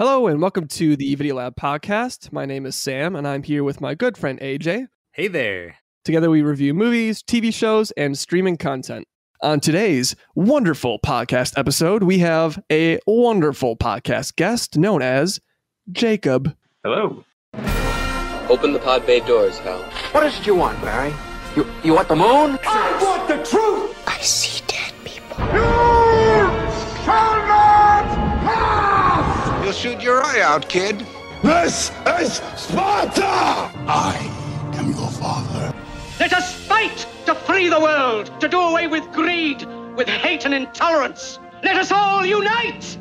Hello and welcome to the Video Lab podcast. My name is Sam and I'm here with my good friend AJ. Hey there. Together we review movies, TV shows, and streaming content. On today's wonderful podcast episode, we have a wonderful podcast guest known as Jacob. Hello. Open the pod bay doors, Hal. What is it you want, Barry? You you want the moon? I want the truth! I see dead people. You pass! You'll shoot your eye out, kid. This is Sparta! I am your father. Let us fight to free the world, to do away with greed, with hate and intolerance. Let us all unite!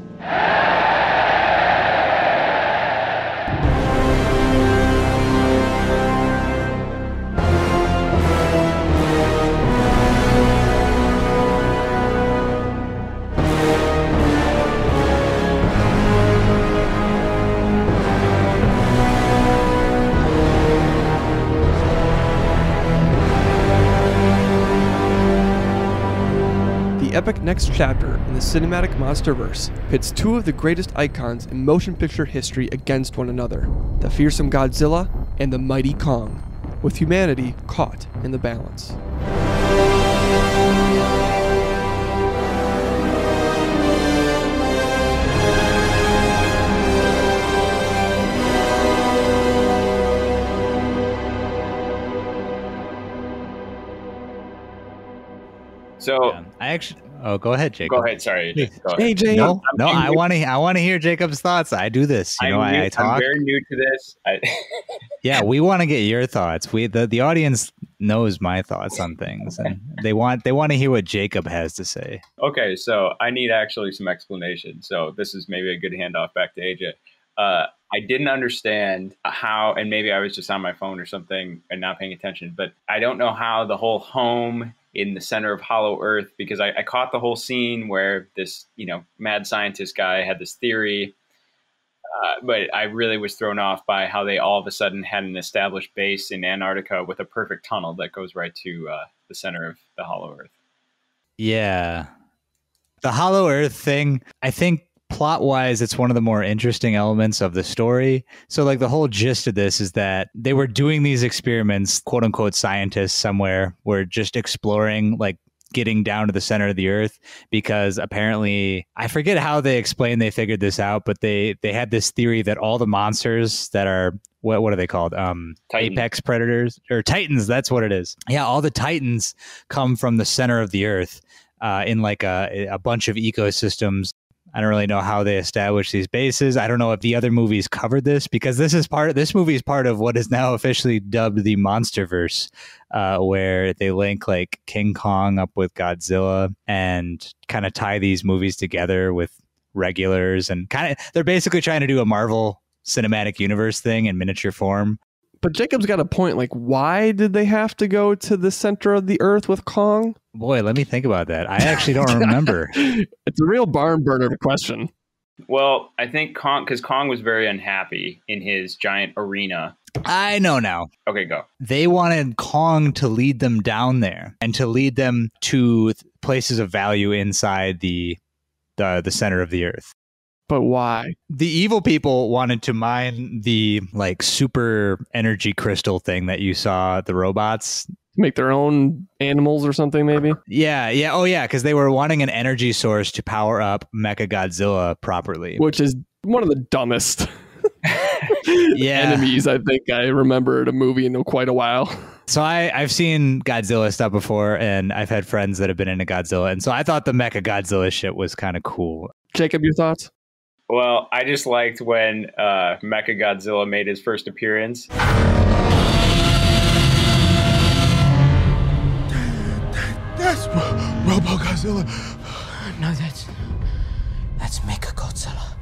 The epic next chapter in the cinematic monsterverse pits two of the greatest icons in motion picture history against one another the fearsome Godzilla and the mighty Kong, with humanity caught in the balance. So Yeah. I actually. Oh, go ahead, Jacob. go ahead. Sorry. Go ahead. AJ, No, no. I'm- want to. I want to hear Jacob's thoughts. I do this. You know, I'm, new, I, I I'm very new to this. I, Yeah, we want to get your thoughts. We the the audience knows my thoughts on things, and they want they want to hear what Jacob has to say. okay, so I need actually some explanation. So this is maybe a good handoff back to AJ. Uh, I didn't understand how, and maybe I was just on my phone or something and not paying attention, but I don't know how the whole home in the center of Hollow Earth, because I, I caught the whole scene where this, you know, mad scientist guy had this theory Uh, but I really was thrown off by how they all of a sudden had an established base in Antarctica with a perfect tunnel that goes right to uh, the center of the Hollow Earth. Yeah, the Hollow Earth thing. I think plot wise, it's one of the more interesting elements of the story. So, like, the whole gist of this is that they were doing these experiments, quote unquote, scientists somewhere were just exploring, like, getting down to the center of the earth because apparently I forget how they explained they figured this out but they they had this theory that all the monsters that are what what are they called um Titans. apex predators or titans that's what it is yeah all the titans come from the center of the earth uh, in like a, a bunch of ecosystems I don't really know how they established these bases. I don't know if the other movies covered this because this is part. This movie is part of what is now officially dubbed the MonsterVerse, uh, where they link like King Kong up with Godzilla and kind of tie these movies together with regulars and kind of. They're basically trying to do a Marvel cinematic universe thing in miniature form. But Jacob's got a point. Like, why did they have to go to the center of the earth with Kong? Boy, let me think about that. I actually don't remember. It's a real barn burner of a question. Well, I think Kong, because Kong was very unhappy in his giant arena. I know now. Okay, go. they wanted Kong to lead them down there and to lead them to places of value inside the the the center of the earth. But why? The evil people wanted to mine the like super energy crystal thing that you saw the robots. Make their own animals or something, maybe? Yeah, yeah, oh yeah, because they were wanting an energy source to power up Mecha Godzilla properly. Which is one of the dumbest Yeah. enemies I think I remembered a movie in quite a while. So I I've seen Godzilla stuff before, and I've had friends that have been into Godzilla, and so I thought the Mecha Godzilla shit was kind of cool. Jacob, your thoughts? Well, I just liked when uh, Mecha Godzilla made his first appearance. That's Robo Godzilla. No, that's. That's Mecha Godzilla.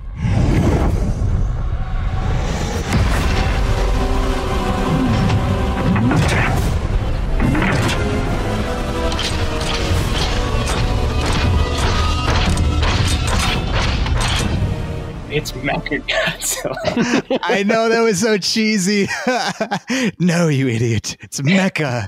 It's Mecha Godzilla. I know that was so cheesy. no, you idiot. It's Mecha.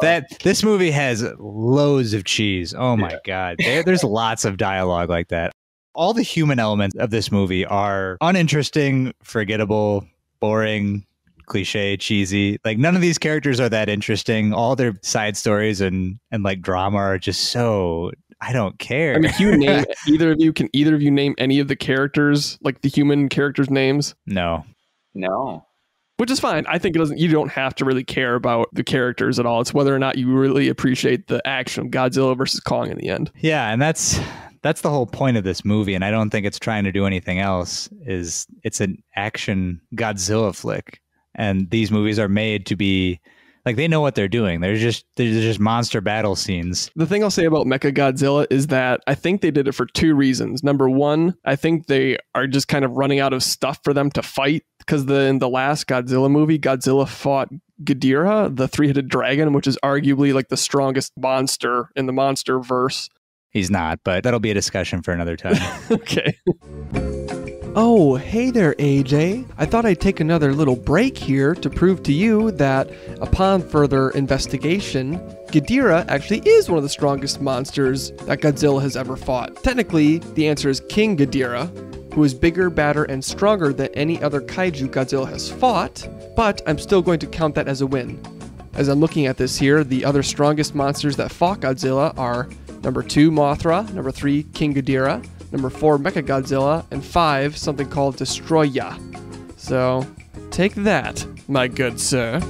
that this movie has loads of cheese. Oh my god. There, there's lots of dialogue like that. all the human elements of this movie are uninteresting, forgettable, boring, cliche, cheesy. Like none of these characters are that interesting. All their side stories and and like drama are just so I don't care. I mean, can you name either of you? Can either of you name any of the characters, like the human characters' names? no. No. Which is fine. I think it doesn't. You don't have to really care about the characters at all. It's whether or not you really appreciate the action of Godzilla versus Kong in the end. Yeah, and that's that's the whole point of this movie, and I don't think it's trying to do anything else. Is it's an action Godzilla flick, and these movies are made to be like they know what they're doing. They're just they're just monster battle scenes. The thing I'll say about Mecha Godzilla is that I think they did it for two reasons. Number one, I think they are just kind of running out of stuff for them to fight because the in the last Godzilla movie, Godzilla fought Ghidorah, the three-headed dragon, which is arguably like the strongest monster in the monster verse. He's not, but that'll be a discussion for another time. okay. Oh, hey there, AJ. I thought I'd take another little break here to prove to you that, upon further investigation, Ghidorah actually is one of the strongest monsters that Godzilla has ever fought. Technically, the answer is King Ghidorah, who is bigger, badder, and stronger than any other kaiju Godzilla has fought, but I'm still going to count that as a win. As I'm looking at this here, the other strongest monsters that fought Godzilla are number 2 Mothra, number 3 King Ghidorah, number 4 Mechagodzilla, and 5 something called Destroya. So, take that, my good sir.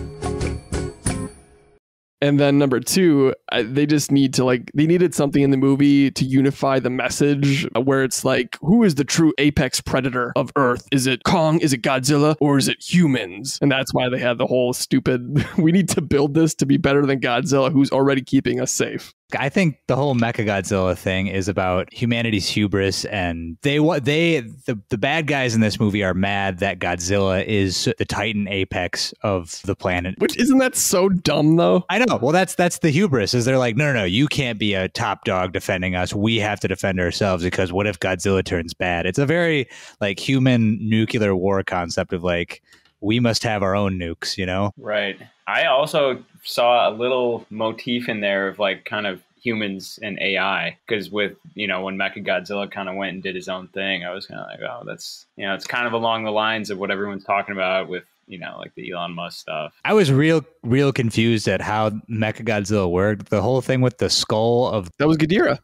And then number two, they just need to like they needed something in the movie to unify the message, uh, where it's like, who is the true apex predator of Earth? Is it Kong? Is it Godzilla? Or is it humans? And that's why they had the whole stupid. We need to build this to be better than Godzilla, who's already keeping us safe. I think the whole Mechagodzilla thing is about humanity's hubris, and they what they the the bad guys in this movie are mad that Godzilla is the Titan apex of the planet. Which isn't that so dumb though? I know. Well, that's that's the hubris. Is they're like, no, no, no, you can't be a top dog defending us. We have to defend ourselves because what if Godzilla turns bad? It's a very like human nuclear war concept of like we must have our own nukes. You know? Right. I also saw a little motif in there of like kind of humans and AI because with you know when Mechagodzilla kind of went and did his own thing, I was kind of like, oh, that's you know, it's kind of along the lines of what everyone's talking about with you know like the Elon Musk stuff. I was real real confused at how Mechagodzilla worked. The whole thing with the skull of That was Ghidorah.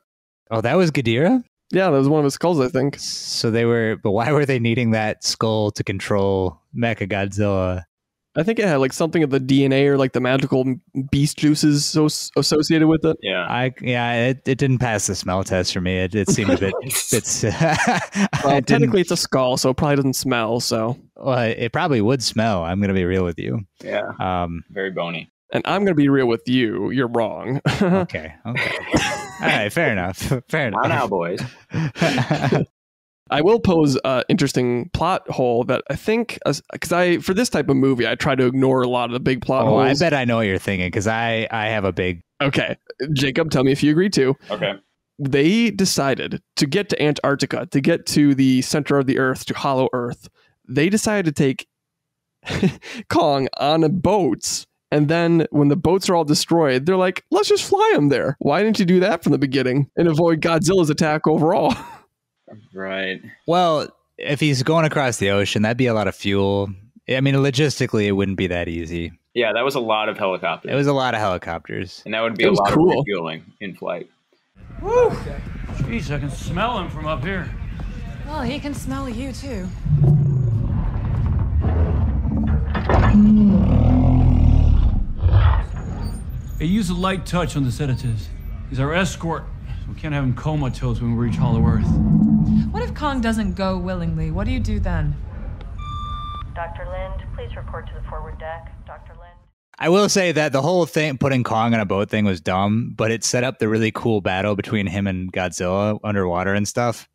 oh, that was Ghidorah. Yeah, that was one of his skulls, I think. So they were, but why were they needing that skull to control Mechagodzilla? I think it had like something of the DNA or like the magical beast juices so associated with it. Yeah. I yeah, it, it didn't pass the smell test for me. It, it seemed a bit bit. Well, it technically, it's a skull, so it probably doesn't smell. So, well, it probably would smell. I'm gonna be real with you. Yeah. Um, Very bony. And I'm gonna be real with you. You're wrong. okay, okay, all right, fair enough, fair Now, now, enough. boys. I will pose an interesting plot hole that I think, because I for this type of movie, I try to ignore a lot of the big plot Oh, I bet I know what you're thinking because I I have a big Okay, Jacob, tell me if you agree too. Okay. They decided to get to Antarctica, to get to the center of the Earth, to Hollow Earth. They decided to take Kong on a boats. And then when the boats are all destroyed, they're like, let's just fly him there. Why didn't you do that from the beginning and avoid Godzilla's attack overall? Right. Well, if he's going across the ocean, that'd be a lot of fuel. I mean, logistically, it wouldn't be that easy. Yeah, that was a lot of helicopters. It was a lot of helicopters. and that would be It a lot cool. of refueling in flight. Woo! Jeez, I can smell him from up here. Well, he can smell you too. Mm. Hey, use a light touch on the sedatives. He's our escort, so we can't have him comatose when we reach Hollow Earth. What if Kong doesn't go willingly? What do you do then? Dr. Lind, please report to the forward deck. Dr. Lind. I will say that the whole thing, putting Kong on a boat thing, was dumb, but it set up the really cool battle between him and Godzilla underwater and stuff.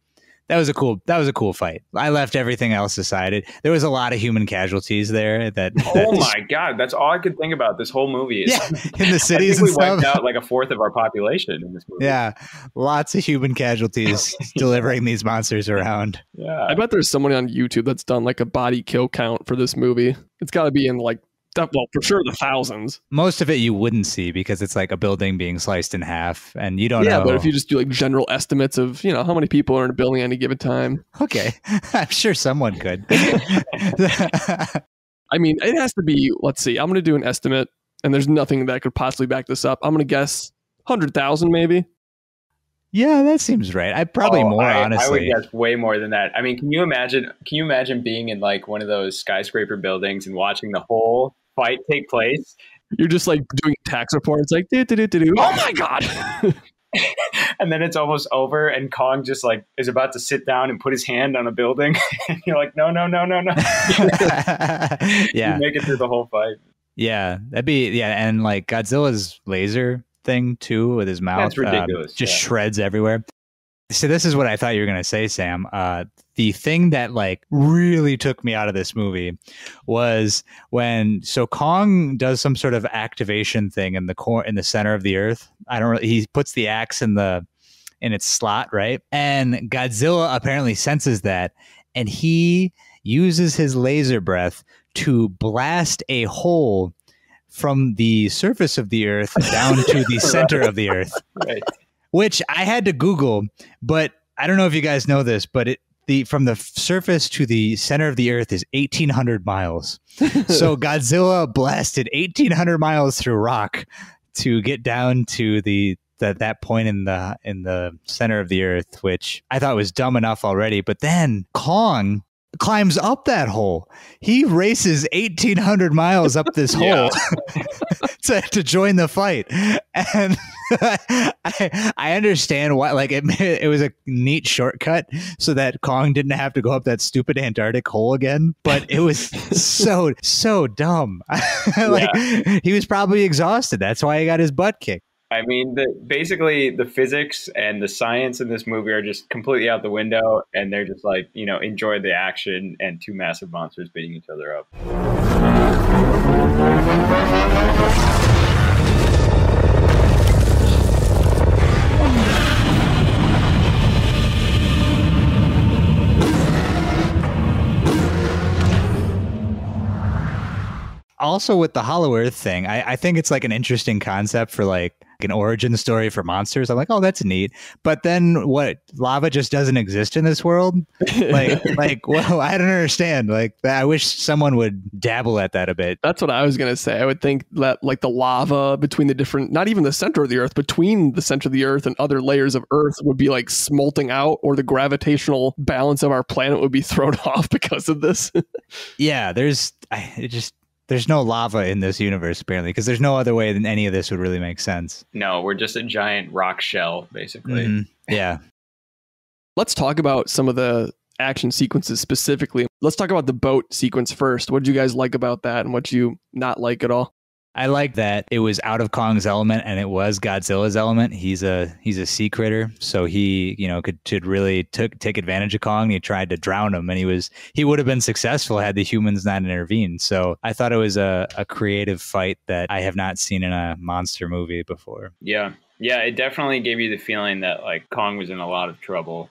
That was a cool. That was a cool fight. I left everything else decided. There was a lot of human casualties there. That, Oh that- my god, that's all I could think about this whole movie. Is Yeah, in the I cities think and we wiped stuff. out like a fourth of our population in this movie. Yeah, lots of human casualties delivering these monsters around. Yeah. I bet there's someone on YouTube that's done like a body kill count for this movie. It's got to be in like That, well, for sure, the thousands. Most of it you wouldn't see because it's like a building being sliced in half, and you don't yeah, know. but if you just do like general estimates of you know how many people are in a building at any given time, okay, I'm sure someone could. I mean, it has to be. Let's see. I'm going to do an estimate, and there's nothing that could possibly back this up. I'm going to guess hundred thousand, maybe. yeah, that seems right. I probably Oh, more I, honestly. I would guess way more than that. I mean, can you imagine? Can you imagine being in like one of those skyscraper buildings and watching the whole fight take place? You're just like doing tax reports, like do do do do. Oh my god! and then it's almost over, and Kong just like is about to sit down and put his hand on a building, and you're like, no, no, no, no, no. yeah, you make it through the whole fight. Yeah, that'd be yeah, and like Godzilla's laser thing too with his mouth, That's um, ridiculous, just yeah. shreds everywhere. So this is what I thought you were gonna say, Sam. Uh, the thing that like really took me out of this movie was when so Kong does some sort of activation thing in the core in the center of the Earth. I don't really. He puts the axe in the in its slot, right? And Godzilla apparently senses that, and he uses his laser breath to blast a hole from the surface of the earth down to the center of the earth, Right. which I had to Google, but I don't know if you guys know this, but it the from the surface to the center of the earth is 1800 miles. so Godzilla blasted 1800 miles through rock to get down to the that that point in the in the center of the earth, which I thought was dumb enough already. But then Kong climbs up that hole. He races 1800 miles up this hole to, to join the fight. And I, I understand why, like, it, it was a neat shortcut so that Kong didn't have to go up that stupid Antarctic hole again. But it was so, so dumb. like, he was probably exhausted. That's why he got his butt kicked. I mean, the, basically, the physics and the science in this movie are just completely out the window, and they're just like, you know, enjoy the action and two massive monsters beating each other up. also with the hollow earth thing I, I think it's like an interesting concept for like an origin story for monsters. I'm like oh that's neat. But then what? Lava just doesn't exist in this world? Like like well i don't understand. Like i wish someone would dabble at that a bit. That's what I was gonna say. I would think that like the lava between the different, not even the center of the Earth, between the center of the Earth and other layers of Earth would be like smolting out, or the gravitational balance of our planet would be thrown off because of this. yeah there's I, it just there's no lava in this universe apparently because there's no other way than any of this would really make sense No, we're just a giant rock shell, basically. Mhm. yeah Let's talk about some of the action sequences specifically. Let's talk about the boat sequence first. What did you guys like about that, and what did you not like at all? I like that it was out of Kong's element and it was Godzilla's element. He's a he's a sea critter, so he you know could, could really took take advantage of Kong. He tried to drown him, and he was he would have been successful had the humans not intervened. So I thought it was a, a creative fight that I have not seen in a monster movie before. Yeah. Yeah, it definitely gave you the feeling that like Kong was in a lot of trouble.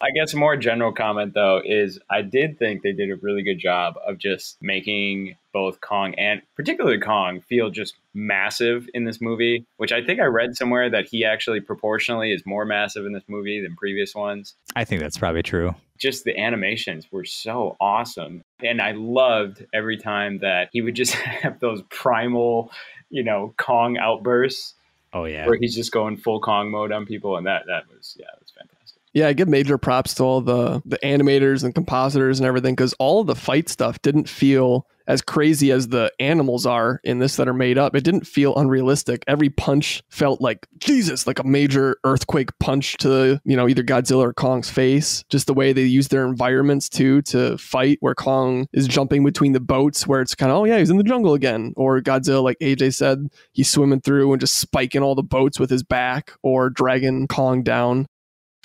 I guess a more general comment though is I did think they did a really good job of just making both Kong and particularly Kong feel just massive in this movie, which I think I read somewhere that he actually proportionally is more massive in this movie than previous ones. I think that's probably true. Just the animations were so awesome. And I loved every time that he would just have those primal, you know, Kong outbursts Oh yeah. where he's just going full Kong mode on people, and that that was yeah, that was fantastic. Yeah, I give major props to all the the animators and compositors and everything because all of the fight stuff didn't feel as crazy as the animals are in this that are made up. It didn't feel unrealistic. Every punch felt like Jesus, like a major earthquake punch to you know either Godzilla or Kong's face. Just the way they use their environments too to fight, where Kong is jumping between the boats, where it's kind of oh yeah he's in the jungle again, or Godzilla like AJ said he's swimming through and just spiking all the boats with his back, or dragging Kong down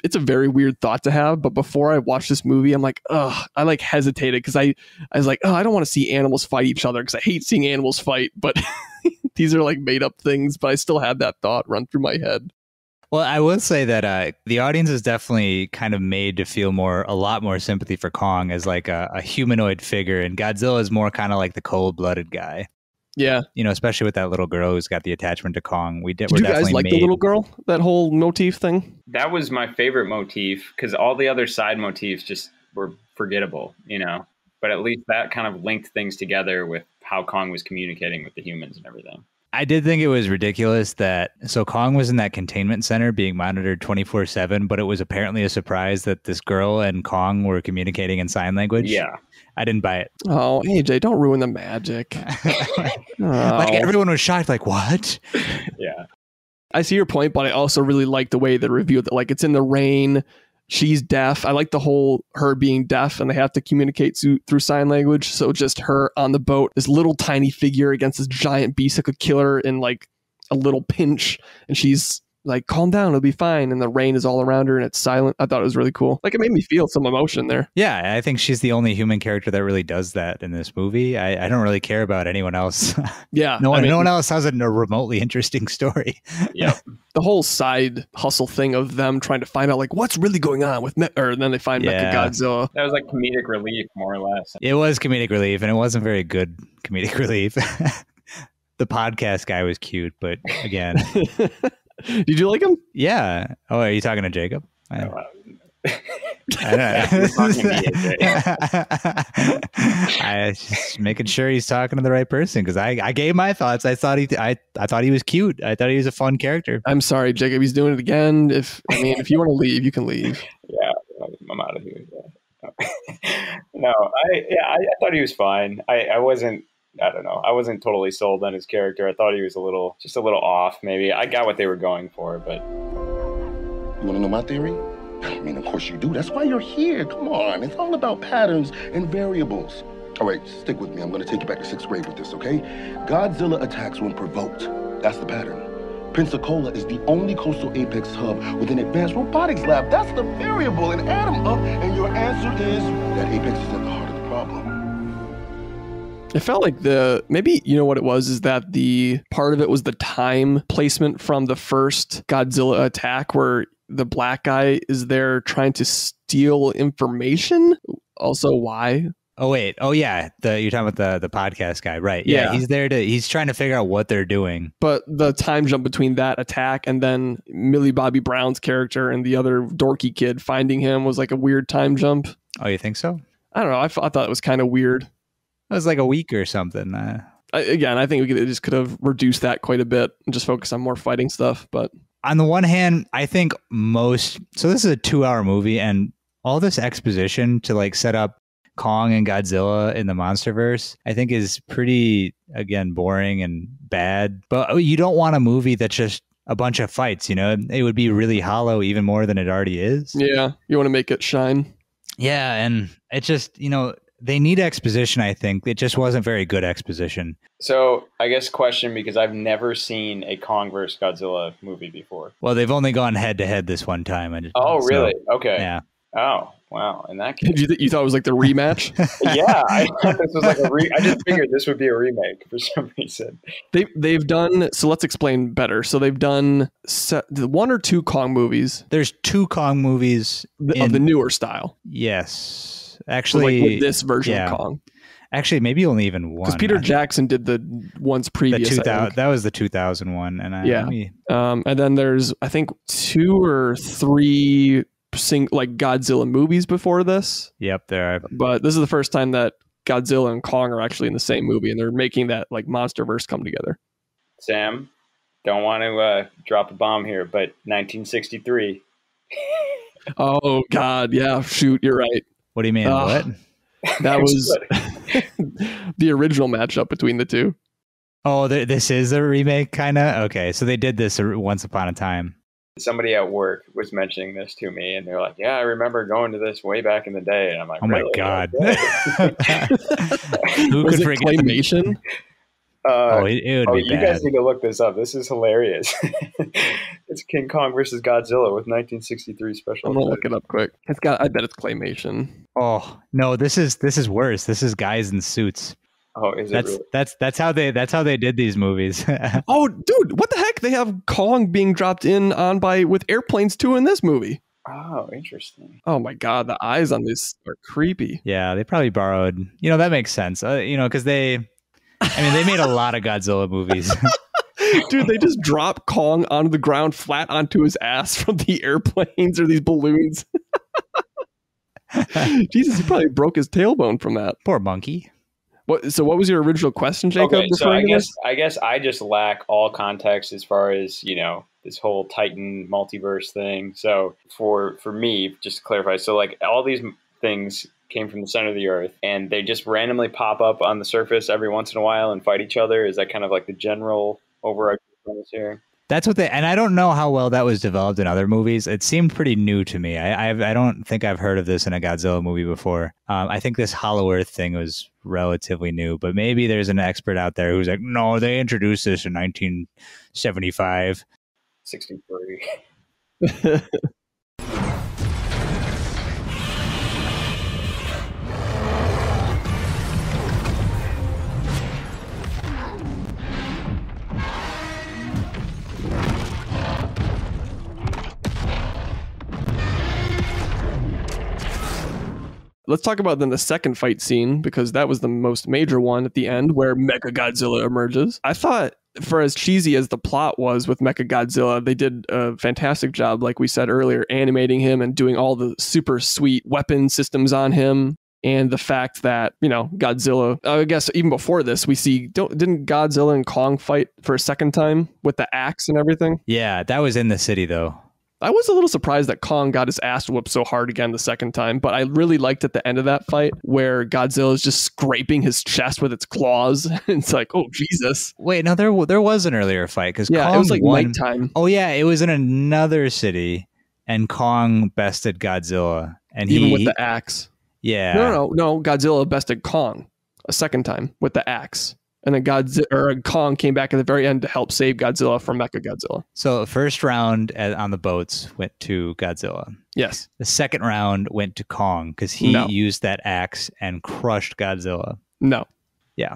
it's a very weird thought to have. But before I watched this movie, I'm like, ugh, I like hesitated because I, I was like, oh, I don't want to see animals fight each other because I hate seeing animals fight. But these are like made up things. But I still had that thought run through my head. Well, I will say that uh, the audience is definitely kind of made to feel more, a lot more sympathy for Kong as like a, a humanoid figure, and Godzilla is more kind of like the cold-blooded guy. Yeah. You know, especially with that little girl who's got the attachment to Kong. We did. You guys like made, the little girl? That whole motif thing? That was my favorite motif because all the other side motifs just were forgettable, you know. But at least that kind of linked things together with how Kong was communicating with the humans and everything. I did think it was ridiculous that so Kong was in that containment center being monitored 24 7, but it was apparently a surprise that this girl and Kong were communicating in sign language. Yeah. I didn't buy it. Oh, AJ, don't ruin the magic. Like Oh. everyone was shocked, like, what? Yeah. I see your point, but I also really like the way they reviewed it. Like it's in the rain. She's deaf. I like the whole her being deaf and they have to communicate through, through sign language. So just her on the boat, this little tiny figure against this giant beast that could kill her in like a little pinch. And she's like, calm down, it'll be fine. And the rain is all around her and it's silent. I thought it was really cool. Like it made me feel some emotion there. Yeah, I think she's the only human character that really does that in this movie. I, I don't really care about anyone else. Yeah. no one, I mean, no one else has a, a remotely interesting story. Yeah. the whole side hustle thing of them trying to find out like what's really going on with Me- or then they find Yeah. Mecha Godzilla. That was like comedic relief, more or less. It was comedic relief, and it wasn't very good comedic relief. the podcast guy was cute, but again, Did you like him? yeah. Oh, are you talking to Jacob? I, Oh, I don't You're talking to know. I was just making sure he's talking to the right person because I, I gave my thoughts. I thought he I, I thought he was cute. I thought he was a fun character. I'm sorry, Jacob. He's doing it again. If I mean, if you want to leave, you can leave. Yeah, I'm out of here. Yeah. no, I yeah, I, I thought he was fine. I, I wasn't. I don't know. I wasn't totally sold on his character. I thought he was a little, just a little off. Maybe I got what they were going for, but You want to know my theory? I mean, of course you do. That's why you're here. Come on. It's all about patterns and variables. All right, stick with me. I'm going to take you back to sixth grade with this, okay? Godzilla attacks when provoked. That's the pattern. Pensacola is the only coastal apex hub with an advanced robotics lab. That's the variable. And add them up, and your answer is that apex is at the heart of the problem. It felt like the maybe you know what it was is that the part of it was the time placement from the first Godzilla attack where the black guy is there trying to steal information. Also, why? Oh wait, oh yeah, the you're talking about the the podcast guy, right? Yeah, Yeah. he's there to he's trying to figure out what they're doing. But the time jump between that attack and then Millie Bobby Brown's character and the other dorky kid finding him was like a weird time jump. Oh, you think so? I don't know. I, f- I thought it was kind of weird. It was like a week or something. Uh, I, again, I think we could just could have reduced that quite a bit and just focus on more fighting stuff. But on the one hand, I think most so this is a two hour movie and all this exposition to like set up Kong and Godzilla in the monsterverse, I think is pretty again boring and bad. But you don't want a movie that's just a bunch of fights, you know? It would be really hollow even more than it already is. yeah, you want to make it shine. Yeah, and it just, you know, they need exposition, I think. It just wasn't very good exposition. so I guess question because I've never seen a Kong vs Godzilla movie before. Well, they've only gone head to head this one time. And Oh, so, really? okay. Yeah. Oh, wow. In that case, you, th- you thought it was like the rematch? yeah, I thought this was like a re- I just figured this would be a remake for some reason. They they've done so. Let's explain better. So they've done se- one or two Kong movies There's two Kong movies in, of the newer style. Yes. So, Actually, like with this version yeah. of Kong, Actually, maybe only even one. because Peter I- Jackson did the ones the previous. I 2000, that was the 2001 and I, Yeah. me- Um, and then there's I think two or three sing like Godzilla movies before this, yep there are but this is the first time that Godzilla and Kong are actually in the same movie, and they're making that like monster verse come together. Sam, don't want to uh, drop a bomb here, but 1963. Oh God, yeah, shoot, you're right. What do you mean Ah. what That was the original matchup between the two. oh th- this is a remake kind of okay so they did this once upon a time Somebody at work was mentioning this to me, and they're like, "Yeah, I remember going to this way back in the day." And I'm like, oh my "Really?" god who was could it forget claymation? Uh, oh it, it would oh, be you bad guys need to look this up. This is hilarious. it's King Kong versus Godzilla with 1963 special. I'm gonna effects. look it up quick. It's got. I bet it's claymation. oh no this is this is worse this is guys in suits Oh, is it that's really? that's that's how they that's how they did these movies Oh, dude, what the heck? They have Kong being dropped in on by with airplanes too in this movie. Oh, interesting. Oh my god, the eyes on this are creepy. Yeah, they probably borrowed. You know that makes sense. Uh, you know because they I mean, they made a lot of Godzilla movies. Dude, they just drop Kong onto the ground flat onto his ass from the airplanes or these balloons. Jesus, he probably broke his tailbone from that. Poor monkey. What? So, what was your original question, Jacob? Okay, so I guess this? I guess I just lack all context as far as you know this whole Titan multiverse thing. So for for me, just to clarify, so like all these things came from the center of the earth and they just randomly pop up on the surface every once in a while and fight each other? Is that kind of like the general overarching premise here? That's what they and I don't know how well that was developed in other movies. It seemed pretty new to me. I I've, I do not think I've heard of this in a Godzilla movie before. Um, I think this Hollow Earth thing was relatively new, but maybe there's an expert out there who's like, no, they introduced this in 1975, 63. Let's talk about then the second fight scene because that was the most major one at the end where Mecha Godzilla emerges. I thought for as cheesy as the plot was with Mecha Godzilla, they did a fantastic job, like we said earlier, animating him and doing all the super sweet weapon systems on him. And the fact that you know Godzilla, I guess even before this, we see don't didn't Godzilla and Kong fight for a second time with the axe and everything. Yeah, that was in the city though. I was a little surprised that Kong got his ass whooped so hard again the second time, but I really liked at the end of that fight where Godzilla is just scraping his chest with its claws. it's like, oh Jesus! Wait, no, there there was an earlier fight because Yeah, Kong it was like won. nighttime. Oh yeah, it was in another city, and Kong bested Godzilla, and even he with the axe. yeah No, no, no, no. Godzilla bested Kong a second time with the axe, and then Godzilla or Kong came back at the very end to help save Godzilla from Mecha Godzilla. So first round at, on the boats went to Godzilla. Yes. The second round went to Kong because he No. used that axe and crushed Godzilla. No. Yeah.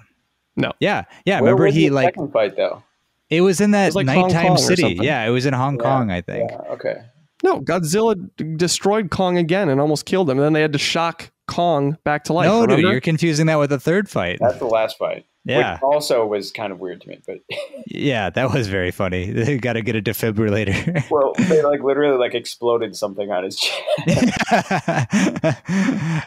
No. Yeah. Yeah. Where Remember was he the like second fight though? it was in that was like nighttime city. Yeah, it was in Hong Yeah, Kong, I think. Yeah, okay. No, Godzilla destroyed Kong again and almost killed him. And then they had to shock Kong back to life. no, dude, you're confusing that with the third fight. That's the last fight. Yeah. Which also was kind of weird to me, but Yeah, that was very funny. They got to get a defibrillator. well, they like literally like exploded something on his chest.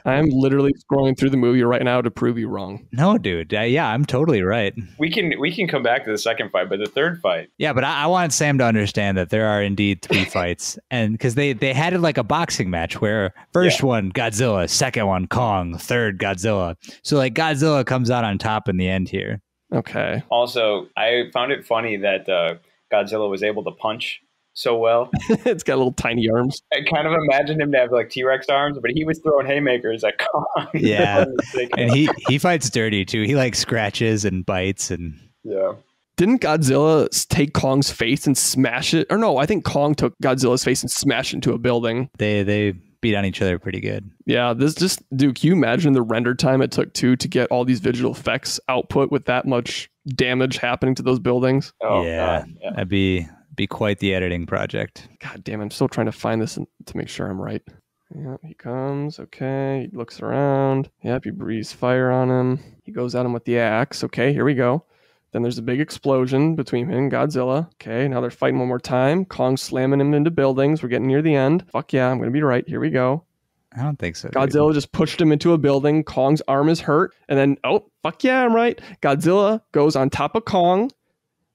I'm literally scrolling through the movie right now to prove you wrong. no, dude. Uh, yeah, I'm totally right. we can we can come back to the second fight, but the third fight, Yeah, but I, I want Sam to understand that there are indeed three fights, and because they they had it like a boxing match where first one Godzilla, second one Kong, third Godzilla. So like Godzilla comes out on top in the end here. Okay. also I found it funny that uh, Godzilla was able to punch so well. it's got little tiny arms. I kind of imagined him to have like T Rex arms, but he was throwing haymakers at Kong. Yeah, and he he fights dirty too. He like scratches and bites and yeah. Didn't Godzilla take Kong's face and smash it? Or no, I think Kong took Godzilla's face and smashed it into a building. they they beat on each other pretty good. Yeah, this just Duke, can you imagine the render time it took too to get all these visual effects output with that much damage happening to those buildings? Oh yeah, God, yeah. that'd be be quite the editing project. God damn, I'm still trying to find this to make sure I'm right. Yep, he comes. Okay, he looks around. Yep, he breathes fire on him. He goes at him with the axe. Okay, here we go. Then there's a big explosion between him and Godzilla. Okay, now they're fighting one more time. Kong's slamming him into buildings. We're getting near the end. Fuck yeah, I'm gonna be right. Here we go. I don't think so. dude. Godzilla just pushed him into a building. Kong's arm is hurt. And then, oh, fuck yeah, I'm right. Godzilla goes on top of Kong,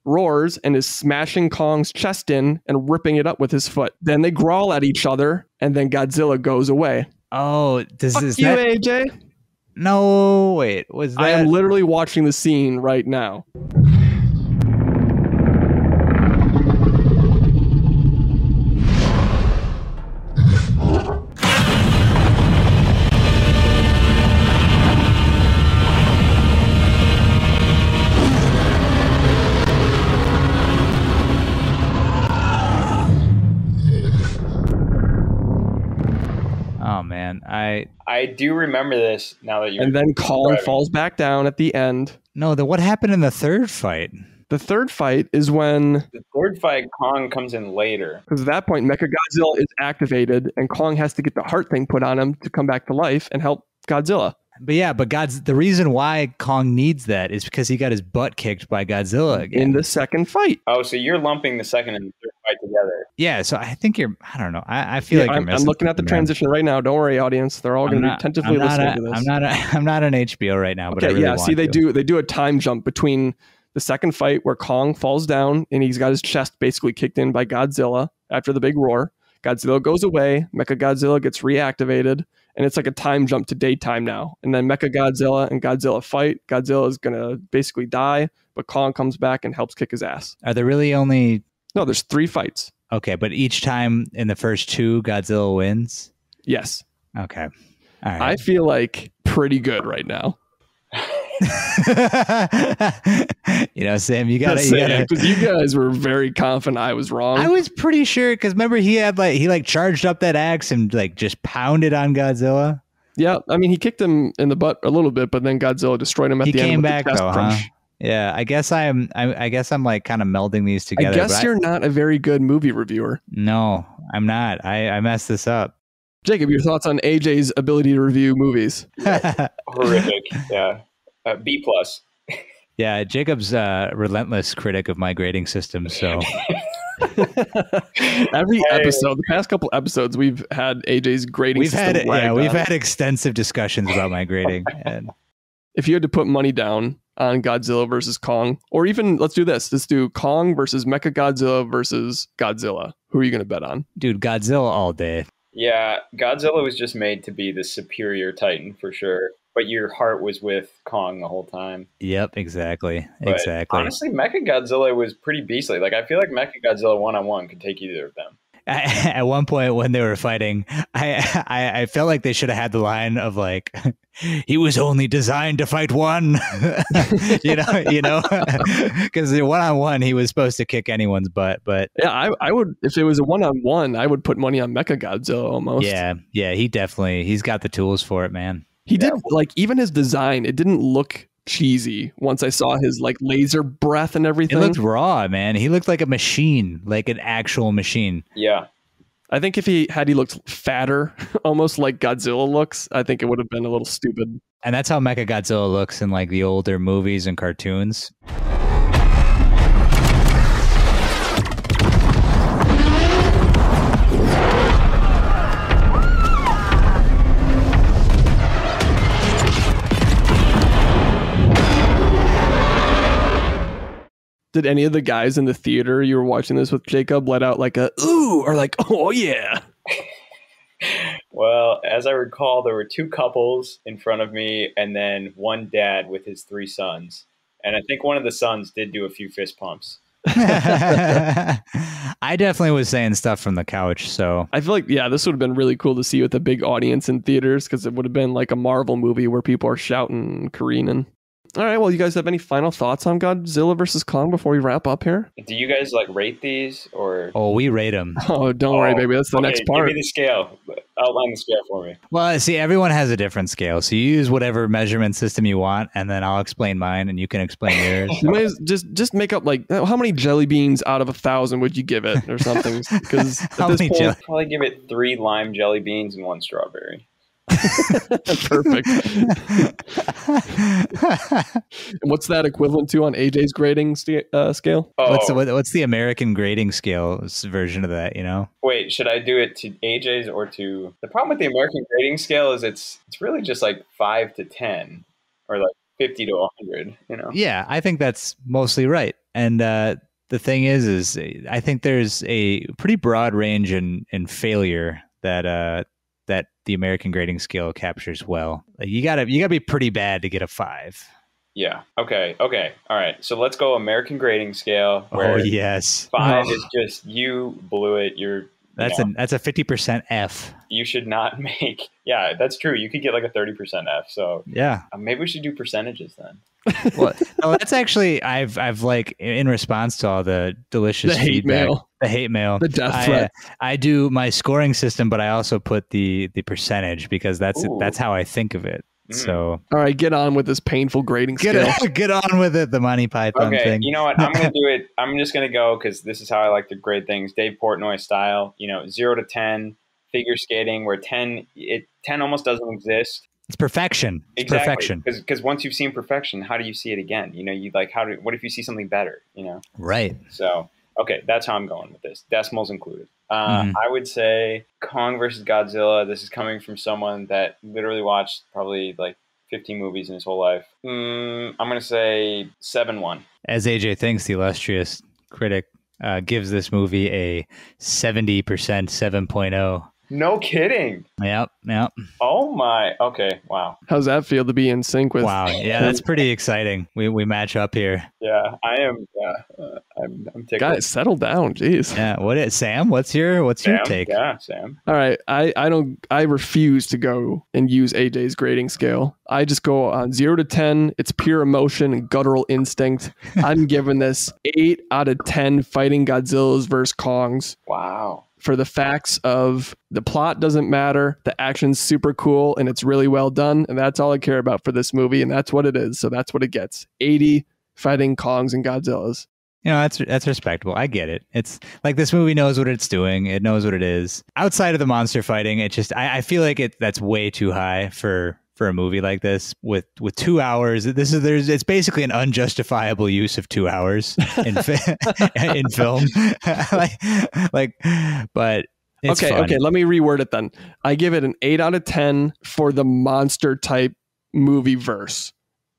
roars, and is smashing Kong's chest in and ripping it up with his foot. Then they growl at each other, and then Godzilla goes away. Oh, this Fuck is you, that? AJ. No, wait. Was that? I am literally watching the scene right now. I I do remember this now that you And then Kong describing. falls back down at the end. no. The what happened in the third fight? The third fight is when, The third fight, Kong comes in later. because at that point, Mechagodzilla is activated, and Kong has to get the heart thing put on him to come back to life and help Godzilla. but yeah, but God's the reason why Kong needs that is because he got his butt kicked by Godzilla again. in the second fight. Oh, so you're lumping the second and third fight together. yeah, so I think you're. I don't know. I, I feel Yeah, like you're I'm, I'm looking at the man. transition right now. Don't worry, audience. They're all going to be tentatively I'm not listening a- to this. I'm not. A, I'm not an HBO right now, but I okay, really yeah. See, they to. do they do a time jump between the second fight where Kong falls down and he's got his chest basically kicked in by Godzilla after the big roar. Godzilla goes away. Mecha Godzilla gets reactivated, and it's like a time jump to daytime now. And then Mecha Godzilla and Godzilla fight. Godzilla is gonna basically die, but Kong comes back and helps kick his ass. Are there really only No, there's three fights. okay? But each time in the first two, Godzilla wins. Yes, Okay. All I feel like pretty good right now. you know, Sam, you gotta. You gotta because you guys were very confident I was wrong. I was pretty sure because remember he had like he like charged up that axe and like just pounded on Godzilla. Yeah, I mean, he kicked him in the butt a little bit, but then Godzilla destroyed him at He the end. came back though, huh? Crunch. Yeah, I guess I'm. I, I guess I'm like kind of melding these together. I guess you're not a very good movie reviewer. no, I'm not. I I messed this up. Jacob, your thoughts on AJ's ability to review movies? Horrific. yeah. Uh, B plus. yeah, Jacob's uh, relentless critic of my grading system. So Every episode, the past couple episodes, we've had AJ's grading we've system had yeah wagged we've had extensive discussions about my grading. And If you had to put money down on Godzilla versus Kong, or even let's do this, let's do Kong versus Mecha Godzilla versus Godzilla. Who are you going to bet on? dude, Godzilla all day. Yeah, Godzilla was just made to be the superior Titan for sure. But your heart was with Kong the whole time. Yep, exactly, But exactly. Honestly, Mecha Godzilla was pretty beastly. Like I feel like Mecha Godzilla one on one could take either of them. I, at one point when they were fighting, I, I I felt like they should have had the line of like, "He was only designed to fight one," you know, you know, because one on one he was supposed to kick anyone's butt, but Yeah, I, I would, if it was a one on one, I would put money on Mecha Godzilla almost. yeah, yeah, he definitely he's got the tools for it, man. He did like even his design. It didn't look cheesy once I saw his like laser breath and everything. It looked raw, man. He looked like a machine, like an actual machine. Yeah. I think if he had he looked fatter, almost like Godzilla looks, I think it would have been a little stupid. And that's how Mecha Godzilla looks in like the older movies and cartoons. Did any of the guys in the theater you were watching this with Jacob let out like a ooh or like oh yeah? Well, as I recall, there were two couples in front of me, and then one dad with his three sons. And I think one of the sons did do a few fist pumps. I definitely was saying stuff from the couch, so I feel like yeah, this would have been really cool to see with a big audience in theaters because it would have been like a Marvel movie where people are shouting and careening. All right, well, you guys have any final thoughts on Godzilla versus Kong before we wrap up here? Do you guys like rate these or? oh, we rate them. Oh, don't worry, oh, baby. That's the okay, next part. Give me the scale. Outline the scale for me. Well, see, everyone has a different scale, so you use whatever measurement system you want, and then I'll explain mine, and you can explain yours. You might just just make up like uh, how many jelly beans out of a thousand would you give it or something? Because How at this many point, jelly- Probably give it three lime jelly beans and one strawberry. Perfect. and what's that equivalent to on AJ's grading sta- uh, scale? Oh, What's the what, what's the American grading scale version of that? You know, wait, should I do it to AJ's or to the problem with the American grading scale is it's it's really just like five to ten or like fifty to hundred. You know. yeah, I think that's mostly right. And uh, the thing is, is I think there's a pretty broad range in in failure that uh, that the American grading scale captures well. You gotta you gotta be pretty bad to get a five. Yeah. Okay. Okay. All right. So let's go American grading scale. Oh, where Oh yes, Five Oh. is just you blew it. You're that's yeah, a that's a fifty percent F. you should not make. Yeah, that's true. You could get like a thirty percent F. So Yeah. uh, maybe we should do percentages then. well, no, that's actually I've I've like in response to all the delicious The hate feedback, mail. the hate mail, The death I, threat. uh, I do my scoring system, but I also put the the percentage because that's Ooh. that's how I think of it. Mm. So All right, get on with this painful grading scale. get get on with it, the Monty Python Okay. thing. You know what? I'm gonna do it. I'm just gonna go because this is how I like to grade things, Dave Portnoy style. You know, zero to ten figure skating, where ten it ten almost doesn't exist. It's perfection. It's Exactly. perfection. Because once you've seen perfection, how do you see it again? You know, you like how do what if you see something better? You know. Right. So okay, that's how I'm going with this. Decimals included. Uh, Mhm. I would say Kong versus Godzilla. This is coming from someone that literally watched probably like 15 movies in his whole life. Mm, I'm gonna say seven one. As AJ thinks, the illustrious critic uh, gives this movie a 70% 7.0. No kidding. Yep. Yep. Oh my. Okay. Wow. How's that feel to be in sync with? Wow. Yeah, that's pretty exciting. We, we match up here. Yeah, I am. Yeah, uh, I'm. I'm tickled. Guys, settle down. Jeez. Yeah. What is Sam? What's your what's your take? Yeah, Sam. All right, I, I don't I refuse to go and use AJ's grading scale. I just go on zero to ten. It's pure emotion and guttural instinct. I'm giving this eight out of ten fighting Godzillas versus Kongs Wow. For the facts of the plot doesn't matter, the action's super cool and it's really well done, and that's all I care about for this movie, and that's what it is. So that's what it gets. 80 fighting Kongs and Godzillas. You know, that's that's respectable. I get it. It's like this movie knows what it's doing. It knows what it is. Outside of the monster fighting, it just I, I feel like it that's way too high for for a movie like this with with two hours. This is there's it's basically an unjustifiable use of two hours in fi- in film. like, like, but it's okay, fun. okay, let me reword it then. I give it an 8 out of 10 for the monster type movie verse.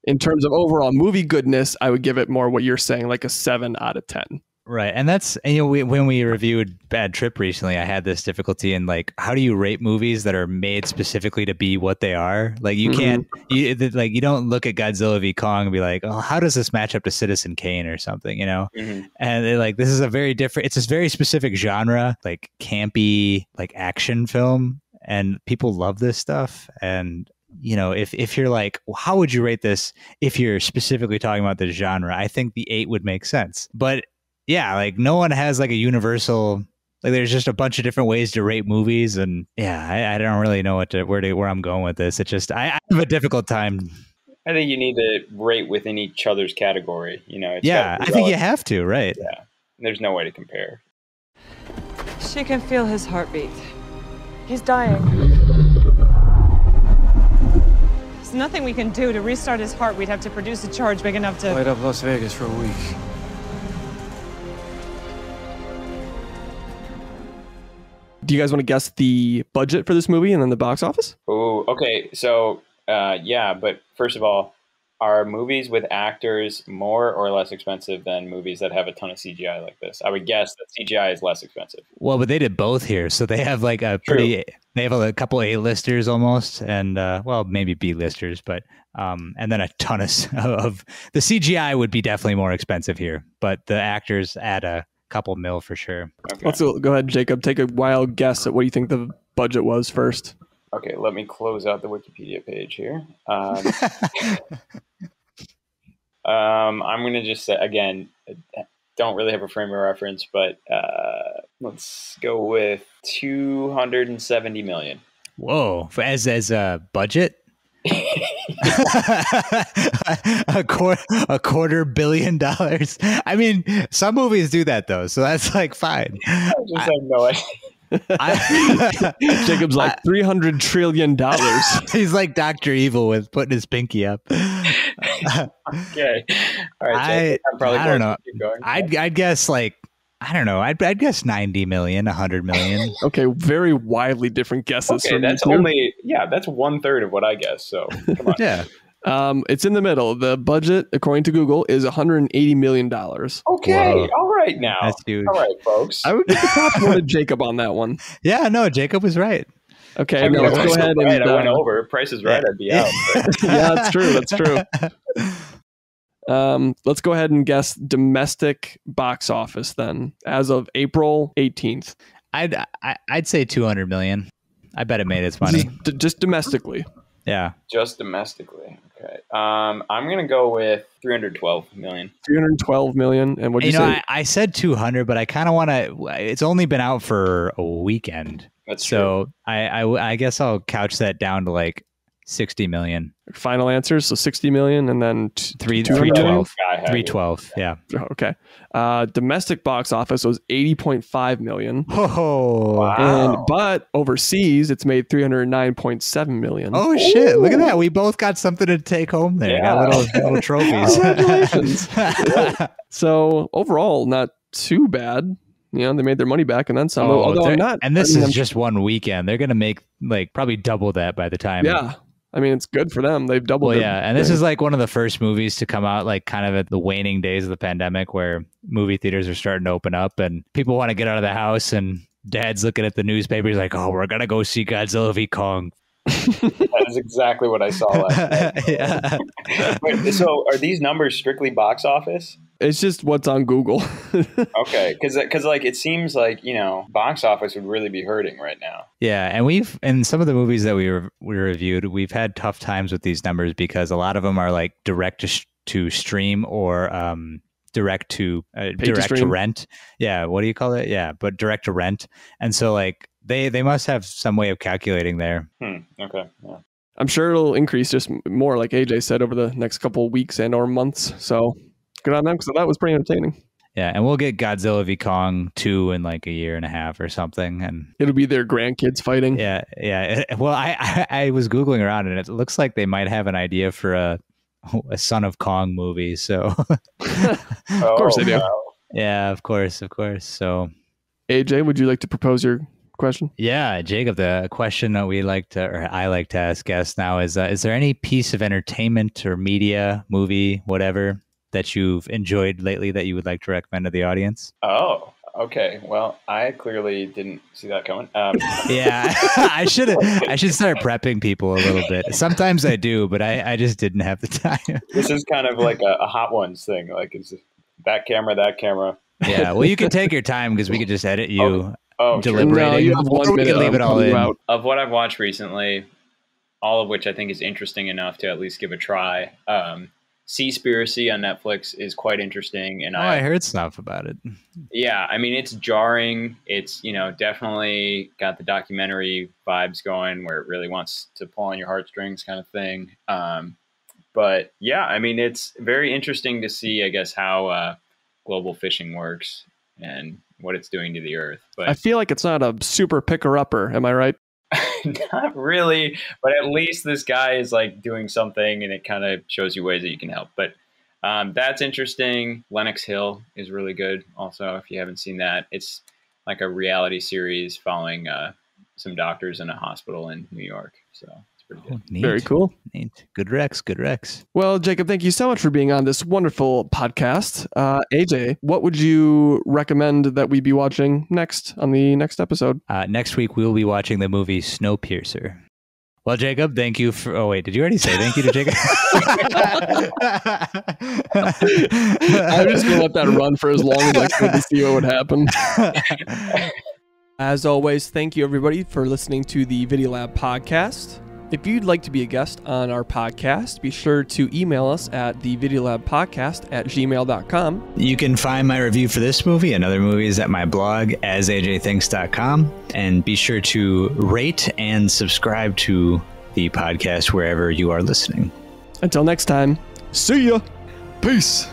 In terms of overall movie goodness, I would give it more what you're saying, like a 7 out of 10. Right, and that's and, you know we, when we reviewed Bad Trip recently, I had this difficulty in like how do you rate movies that are made specifically to be what they are? Like you Mhm. can't you like you don't look at Godzilla v Kong and be like, oh, how does this match up to Citizen Kane or something? You know, Mhm. and like this is a very different. It's a very specific genre, like campy, like action film, and people love this stuff. And you know, if if you're like, well, how would you rate this if you're specifically talking about this genre? I think the eight would make sense, but yeah, like no one has like a universal. Like there's just a bunch of different ways to rate movies, and yeah, I, I don't really know what to where to where I'm going with this. It just I, I have a difficult time. I think you need to rate within each other's category. You know. It's Yeah, I think you have to, right? Yeah. There's no way to compare. She can feel his heartbeat. He's dying. There's nothing we can do to restart his heart. We'd have to produce a charge big enough to. Light up Las Vegas for a week. Do you guys want to guess the budget for this movie and then the box office? Oh, okay. So, uh, yeah, but first of all, are movies with actors more or less expensive than movies that have a ton of CGI like this? I would guess that CGI is less expensive. Well, but they did both here, so they have like a pretty. They have a couple A listers almost, and uh, well, maybe B listers, but um, and then a ton of, of the CGI would be definitely more expensive here, but the actors add a couple mil for sure. Let's go go ahead, Jacob. Take a wild guess at what you think the budget was first. Okay, let me close out the Wikipedia page here. Um, um, I'm going to just say, again, don't really have a frame of reference, but uh, let's go with 270 million. Whoa! As as a budget, a quarter a quarter billion dollars. I mean, some movies do that though, so that's like fine. I just have no idea. Jacob's like three hundred trillion dollars. He's like Doctor Evil with putting his pinky up. Okay. All right. I, I'm probably I don't know. Going. I'd I'd guess like I don't know. I'd I'd guess 90 million, 100 million. okay, very wildly different guesses. Okay, from you that's only yeah, that's one third of what I guess. So come on. yeah. Um, it's in the middle. The budget, according to Google, is 180 million dollars. Okay, Whoa. all right now. That's huge. All right, folks. I would give the props more to Jacob on that one. Yeah, no, Jacob was right. Okay, I mean, no, let's go ahead right, and I went uh, over. Price is right. I'd be out. yeah, that's true. That's true. Um, let's go ahead and guess domestic box office then, as of April 18th. I'd I, I'd say two hundred million. I bet it made its money. Just, d- just domestically. Yeah. Just domestically. Okay. Um, I'm gonna go with 312 million. 312 million. And what do You you, know, say? I, I said 200, but I kind of want to. It's only been out for a weekend. That's so I, I, I guess I'll couch that down to like 60 million. Final answers. So 60 million and then t- Three, 200 million? 312. Guy had it. 312. Yeah. Oh, Okay. Uh, domestic box office was 80.5 million. Oh, Wow. And but overseas it's made 309.7 million. oh shit. Look at that. We both got something to take home there. Yeah. Got little, little trophies. Congratulations. So overall, not too bad. You know, they made their money back and then some. Oh, although I'm not. and this I mean, is I'm- just one weekend. They're gonna make like probably double that by the time. yeah. I mean, it's good for them. They've doubled. Well, yeah, and this is like one of the first movies to come out, like kind of at the waning days of the pandemic, where movie theaters are starting to open up, and people want to get out of the house, and Dad's looking at the newspaper. He's like, "Oh, we're gonna go see Godzilla v Kong." That is exactly what I saw last night. yeah, Wait, so are these numbers strictly box office? It's just what's on Google. Okay, because because like it seems like you know box office would really be hurting right now. yeah, and we've in some of the movies that we re- we reviewed, we've had tough times with these numbers because a lot of them are like direct to, sh- to stream or um, direct to uh, direct to stream. rent. Yeah, what do you call it? Yeah, but direct to rent, and so like they they must have some way of calculating there. Hmm. Okay. Yeah. I'm sure it'll increase just more, like AJ said, over the next couple of weeks and or months. So good on them because that was pretty entertaining. Yeah, and we'll get Godzilla v Kong two in like a year and a half or something, and It'll be their grandkids fighting. yeah, yeah. Well, I, I I was googling around, and it looks like they might have an idea for a a Son of Kong movie. So Of course they do. yeah, of course, of course. So AJ, would you like to propose your question? yeah, Jacob, the question that we like to, or I like to ask guests now is: uh, Is there any piece of entertainment or media, movie, whatever, that you've enjoyed lately that you would like to recommend to the audience? Oh. Okay. Well, I clearly didn't see that coming. Um, Yeah, I should I should start prepping people a little bit. Sometimes I do, but I, I just didn't have the time. this is kind of like a, a hot ones thing. Like, is that camera, that camera? Yeah, well, you can take your time because we could just edit you Oh, sure. deliberating. No, you have one we minute. leave it all in. out. of what I've watched recently, all of which I think is interesting enough to at least give a try. Um, Seaspiracy on Netflix is quite interesting, and Oh, I heard stuff about it. yeah, I mean it's jarring. It's you know definitely got the documentary vibes going, where it really wants to pull on your heartstrings, kind of thing. Um, but yeah, I mean it's very interesting to see, I guess, how uh, global fishing works and what it's doing to the earth. But I feel like it's not a super picker upper. Am I right? Not really, but at least this guy is like doing something, and it kind of shows you ways that you can help. But um, that's interesting. Lenox Hill is really good. Also, if you haven't seen that, it's like a reality series following uh, some doctors in a hospital in New York. So. Oh, neat. Very cool. Neat. Good Rex. Good Rex. Well, Jacob, thank you so much for being on this wonderful podcast. Uh, AJ, what would you recommend that we be watching next on the next episode? Uh, next week we will be watching the movie Snowpiercer. Well, Jacob, thank you for. Oh wait, did you already say thank you to Jacob? I'm just gonna let that run for as long as I can to see what would happen. As always, thank you everybody for listening to the Video Lab podcast. If you'd like to be a guest on our podcast, be sure to email us at the Podcast at gmail.com. You can find my review for this movie and other movies at my blog, asajthinks.com. And be sure to rate and subscribe to the podcast wherever you are listening. Until next time, see ya. Peace.